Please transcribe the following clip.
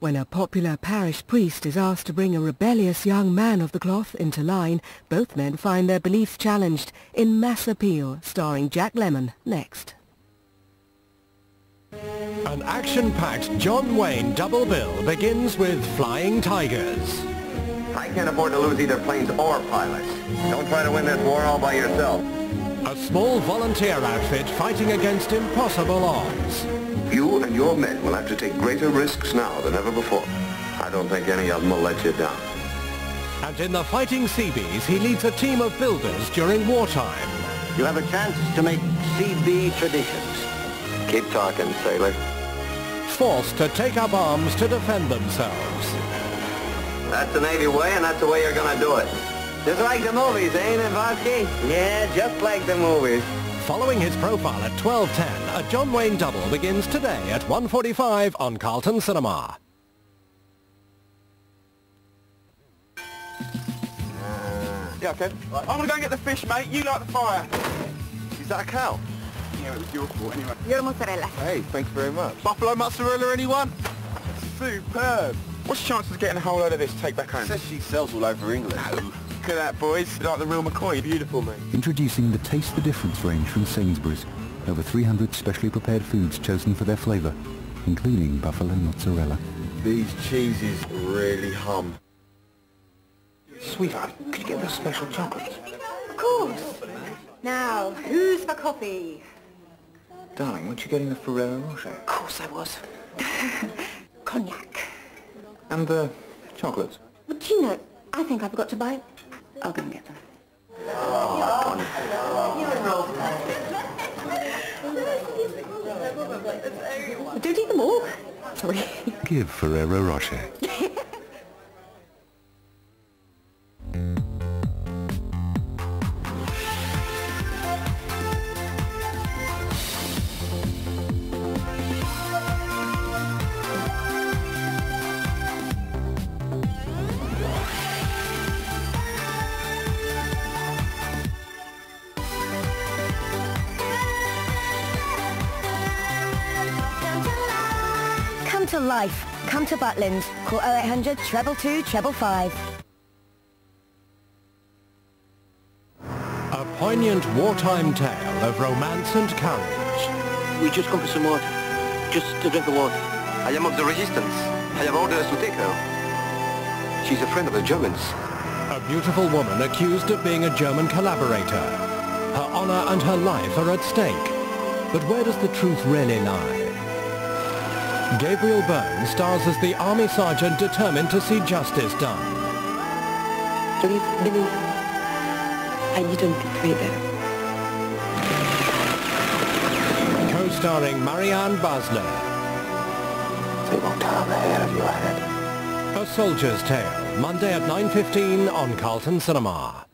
When a popular parish priest is asked to bring a rebellious young man of the cloth into line, both men find their beliefs challenged in Mass Appeal, starring Jack Lemmon, next. An action-packed John Wayne double bill begins with Flying Tigers. I can't afford to lose either planes or pilots. Don't try to win this war all by yourself. A small volunteer outfit fighting against impossible odds. You and your men will have to take greater risks now than ever before. I don't think any of them will let you down. And in the Fighting Seabees, he leads a team of builders during wartime. You have a chance to make Seabee traditions. Keep talking, sailor. Forced to take up arms to defend themselves. That's the Navy way, and that's the way you're gonna do it. Just like the movies, ain't it, Vosky? Yeah, just like the movies. Following his profile at 12.10, a John Wayne double begins today at 1.45 on Carlton Cinema. Yeah, okay. I'm gonna go and get the fish, mate. You light the fire. Is that a cow? Yeah, it was your fault anyway. Your mozzarella. Hey, thanks very much. Buffalo mozzarella, anyone? Superb. What's the chances of getting a whole load of this take back home? Says she sells all over England. No. Look at that, boys. Like the real McCoy. Beautiful, mate. Introducing the Taste the Difference range from Sainsbury's. Over 300 specially prepared foods chosen for their flavour, including buffalo mozzarella. These cheeses really hum. Sweetheart, could you get those special chocolates? Of course. Now, who's for coffee? Darling, weren't you getting the Ferrero Rocher? Of course I was. Cognac. And the chocolates? But do you know, I think I forgot to buy... I'll go and get them. Oh, but don't eat them all. Sorry. Give Ferrero Rocher. To life. Come to Butlins. Call 0800 treble 2 treble 5. A poignant wartime tale of romance and courage. We just come for some water. Just to drink the water. I am of the resistance. I have orders to take her. She's a friend of the Germans. A beautiful woman accused of being a German collaborator. Her honor and her life are at stake. But where does the truth really lie? Gabriel Byrne stars as the army sergeant determined to see justice done. Please believe I didn't betray them. Co-starring Marianne Basler. They won't harm the hair of your head. A Soldier's Tale, Monday at 9.15 on Carlton Cinema.